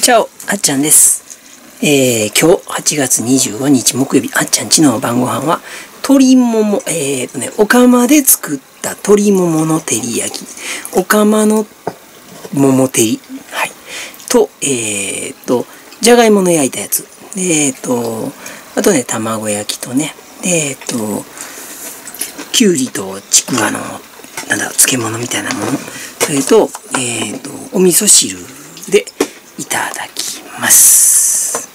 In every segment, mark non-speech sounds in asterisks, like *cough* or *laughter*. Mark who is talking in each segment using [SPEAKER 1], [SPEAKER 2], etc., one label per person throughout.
[SPEAKER 1] チャオ、あっちゃんです。えー、今日8月25日木曜日、あっちゃんちの晩ご飯は、鶏もも、えーとね、お釜で作った鶏ももの照り焼き。お釜の桃照り。はい。と、えーと、じゃがいもの焼いたやつ。えーと、あとね、卵焼きとね、えーと、きゅうりとちくわの、なんだ、漬物みたいなもの。それと、えーと、お味噌汁でいただきます。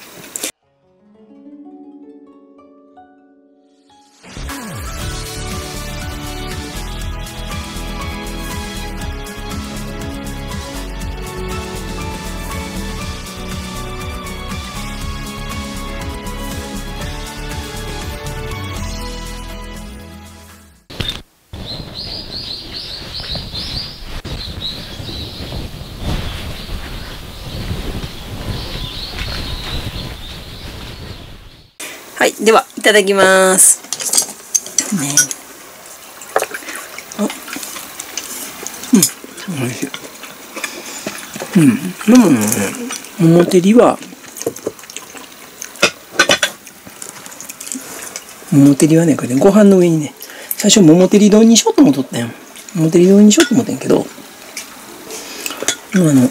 [SPEAKER 1] はい、では、いただきます。ねあ、うん、おいしい。うん、でもね、桃照りは、桃照りはね、これね、ご飯の上にね、最初桃照り丼にしようと思っとったんよ。桃照り丼にしようと思ったんやけど、あの、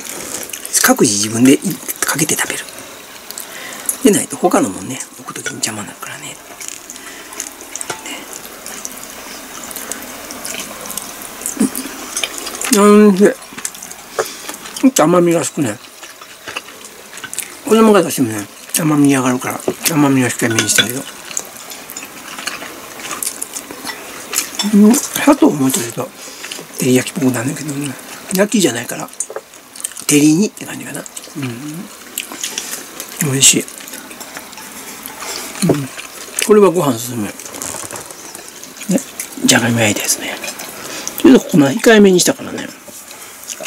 [SPEAKER 1] 各自自分でかけて食べる。でないと他のもんね置くときに邪魔になるからね。うん。うん。でちょっと甘みが少ない。子供が出してもね。甘み上がるから。甘みを控えめにしたけどう。ん。砂糖をもうちょっと。照り焼きっぽくなるんだけどね。焼きじゃないから。照りにって感じかな。うん。美味しい。これはご飯進む。ね、じゃがいも焼いたやつね。ちょっとこの控えめにしたからね。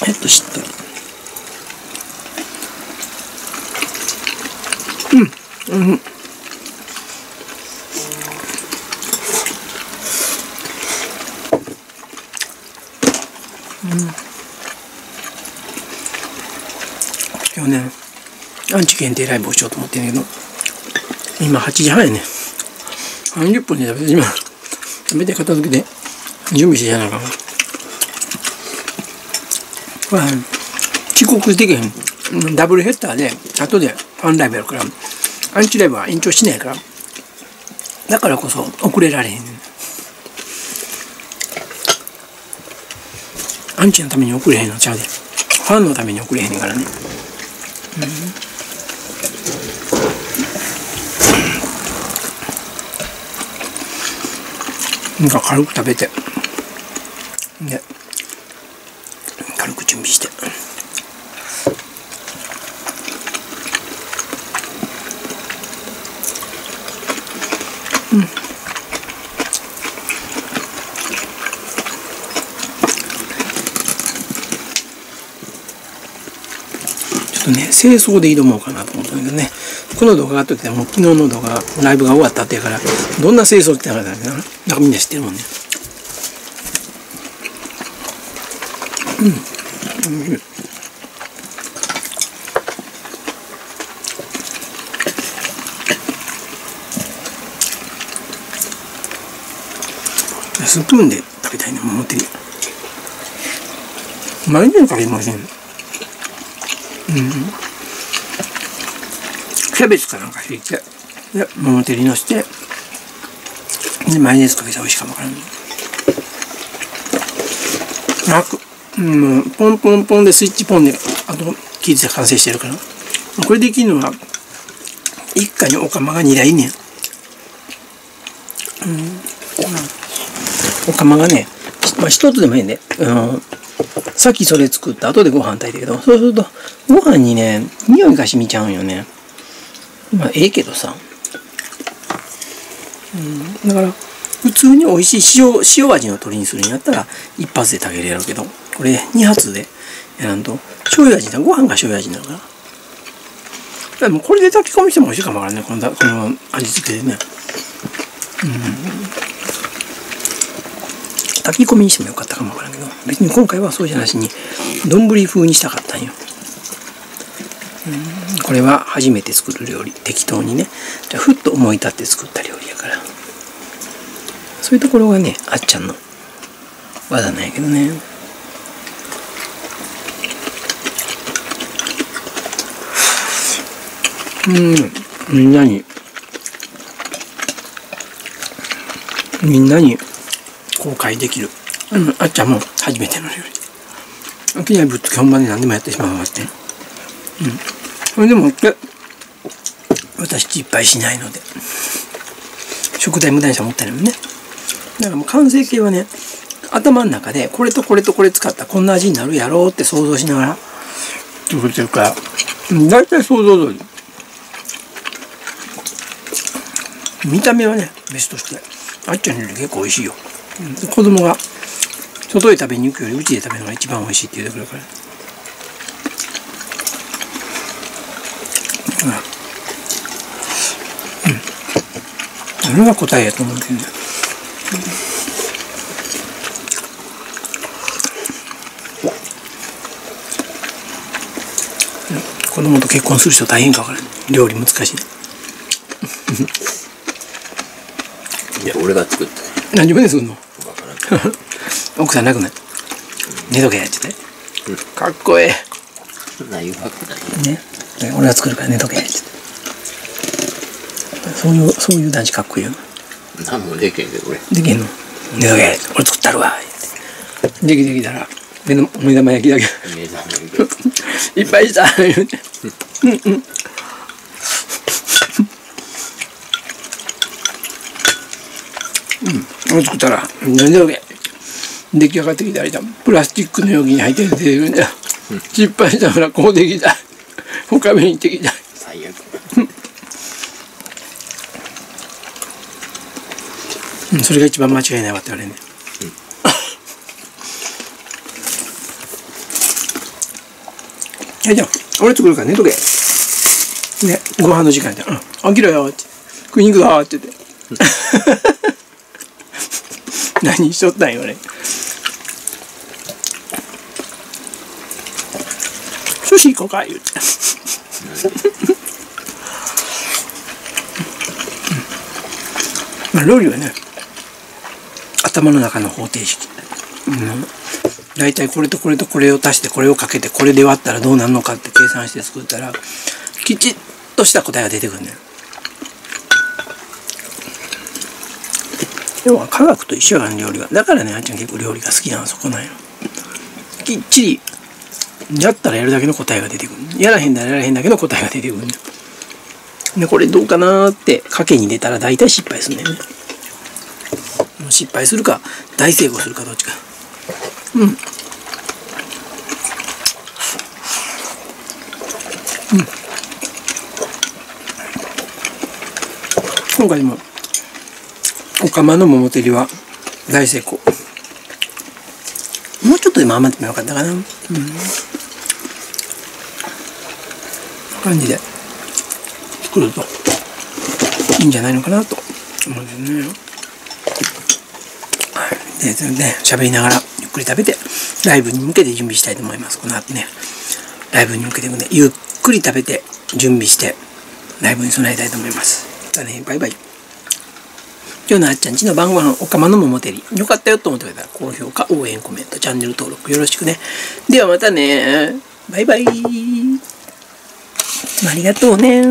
[SPEAKER 1] えっとしっとり。うん、うん。今日ね、アンチ限定ライブをしようと思ってんだけど、今8時半やね。30分で食べて、今、食べて片付けて、準備してやらなあかん。これ、遅刻できへん。ダブルヘッダーで、後でファンライブやるから、アンチライブは延長しないから、だからこそ遅れられへん。アンチのために遅れへんのちゃうで。ファンのために遅れへんからね。うんなんか軽く食べて。で軽く準備して。うん。ちょっとね清掃で挑もうかなと思ったんだけどね。この動画があっときてもう昨日の動画ライブが終わったってやからどんな清掃ってなかったんだけどなんかみんな知ってるもんね。うん。うん。スプーンで食べたいねもうってるマヨネーズかけません。キャベツかなんか敷いて。で桃照りのして。でマヨネーズかけたら美味しいかもわからん。なく。もうポンポンポンでスイッチポンであと生地で完成してるから。これできるのは一家にお釜が2台いね。うん。お釜がねまあ一つでもいいんであのさっきそれ作った後でご飯炊いたけどそうするとご飯にね匂いが染みちゃうんよね。まあええけどさ、うん、だから普通に美味しい塩塩味の鶏にするんやったら一発で食べれるけどこれ二発でやらんと醤油味だ。ご飯が醤油味になるから。だからもこれで炊き込みしても美味しいかもわからんね。このこの味付けでね。炊き込みにしてもよかったかもわからんけど別に今回はそうじゃなしに丼風にしたかったんよ。これは初めて作る料理。適当にね。じゃふっと思い立って作った料理やから。そういうところがねあっちゃんの技なんやけどね。うん。みんなに。みんなに公開できる、うん、あっちゃんも初めての料理。いきなりぶっつけ本番で何でもやってしまうわって。うん。それでも私失敗しないので。食材無駄にしたらもったいないもんね。だからもう完成形はね頭の中でこれとこれとこれ使ったらこんな味になるやろうって想像しながら。作ってるから。大体想像通り。見た目はね別として。あっちゃんより結構美味しいよ、うん、子供が外で食べに行くよりうちで食べるのが一番美味しいって言うてくるから。うん、それが答えやと思うけど子供と結婚する人大変かから料理難しい
[SPEAKER 2] いや俺が作った
[SPEAKER 1] 何自分ですんの *laughs* 奥さんなくない寝とけやっちゃって、うん、かっこええ。
[SPEAKER 2] そんな言うわけない。
[SPEAKER 1] ね。俺が作るから寝とけやってそういうそういう男子かっこいいよ。
[SPEAKER 2] 何もできへんで俺
[SPEAKER 1] できんの。寝とけ俺作ったるわ。できできたら。目の目玉焼きだけ。いっぱいした。言うてうん。うん。うん、作ったら「何で OK」出来上がってきたらプラスチックの容器に入って出てるんだ、うん、失敗したからこうできた。他目に行ってきた
[SPEAKER 2] 最悪
[SPEAKER 1] うん、それが一番間違いないわって言われるね、うん、じゃあ俺作るから寝とけ。ねご飯の時間じゃん「うん、起きろよ」って「食いに行くぞ」って言って *laughs* 何しとったんよ俺寿司行こうか言うて。まあ料理はね頭の中の方程式、うん、大体これとこれとこれを足してこれをかけてこれで割ったらどうなるのかって計算して作ったらきちっとした答えが出てくるんだよ。要は科学と一緒やん料理は。だからねあっちゃん結構料理が好きなのそこなんよ。きっちりやったらやるだけの答えが出てくる。やらへんだらやらへんだけの答えが出てくるでこれどうかなって賭けに出たら大体失敗するん。だよね失敗するか大成功するかどっちか。うん。うん。今回もお釜の桃照りは大成功。もうちょっとでも余ってもよかったかな。うん。感じで。作るといいんじゃないのかなと。思うんですね。で全然喋りながらゆっくり食べてライブに向けて準備したいと思います。この後ね。ライブに向けてもねゆっくり食べて準備してライブに備えたいと思います。じゃあねバイバイ。今日のあっちゃんちの晩ご飯おかまの桃照り。よかったよと思ってくれたら高評価、応援、コメント、チャンネル登録よろしくね。ではまたね。バイバイ。いつもありがとうね。